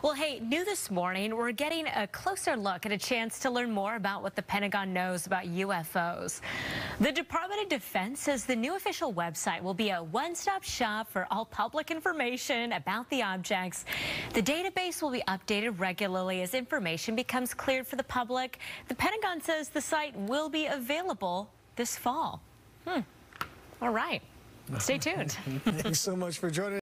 Well, hey, new this morning, we're getting a closer look at a chance to learn more about what the Pentagon knows about UFOs. The Department of Defense says the new official website will be a one-stop shop for all public information about the objects. The database will be updated regularly as information becomes cleared for the public. The Pentagon says the site will be available this fall. Hmm. All right. Stay tuned. Thanks so much for joining us.